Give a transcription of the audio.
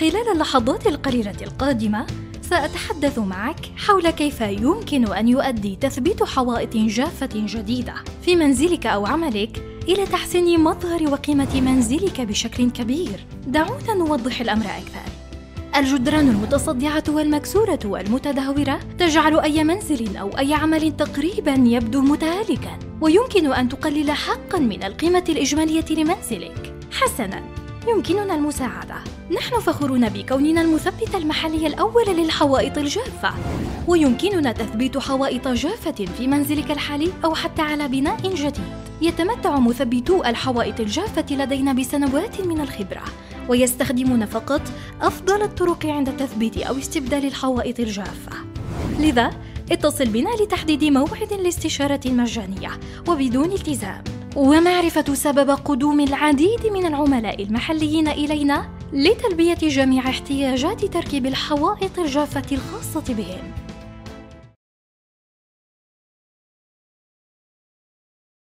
خلال اللحظات القليلة القادمة سأتحدث معك حول كيف يمكن أن يؤدي تثبيت حوائط جافة جديدة في منزلك أو عملك إلى تحسين مظهر وقيمة منزلك بشكل كبير. دعونا نوضح الأمر أكثر. الجدران المتصدعة والمكسورة والمتدهورة تجعل أي منزل أو أي عمل تقريبا يبدو متهالكا ويمكن أن تقلل حقا من القيمة الإجمالية لمنزلك حسنا يمكننا المساعدة نحن فخورون بكوننا المثبت المحلي الأول للحوائط الجافة. ويمكننا تثبيت حوائط جافة في منزلك الحالي أو حتى على بناء جديد. يتمتع مثبتو الحوائط الجافة لدينا بسنوات من الخبرة ويستخدمون فقط أفضل الطرق عند تثبيت أو استبدال الحوائط الجافة. لذا اتصل بنا لتحديد موعد الاستشارة المجانية وبدون التزام. ومعرفة سبب قدوم العديد من العملاء المحليين إلينا لتلبية جميع احتياجات تركيب الحوائط الجافة الخاصة بهم.